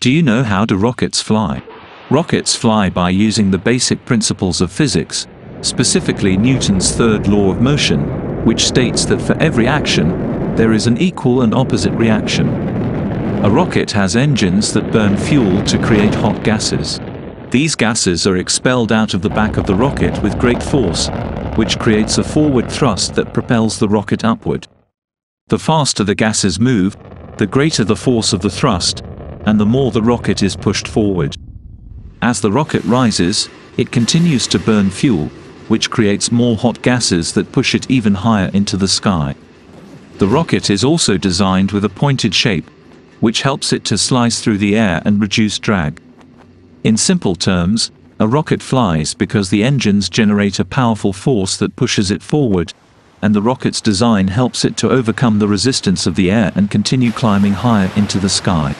Do you know how do rockets fly? Rockets fly by using the basic principles of physics, specifically Newton's third law of motion, which states that for every action, there is an equal and opposite reaction. A rocket has engines that burn fuel to create hot gases. These gases are expelled out of the back of the rocket with great force, which creates a forward thrust that propels the rocket upward. The faster the gases move, the greater the force of the thrust, and the more the rocket is pushed forward. As the rocket rises, it continues to burn fuel, which creates more hot gases that push it even higher into the sky. The rocket is also designed with a pointed shape, which helps it to slice through the air and reduce drag. In simple terms, a rocket flies because the engines generate a powerful force that pushes it forward, and the rocket's design helps it to overcome the resistance of the air and continue climbing higher into the sky.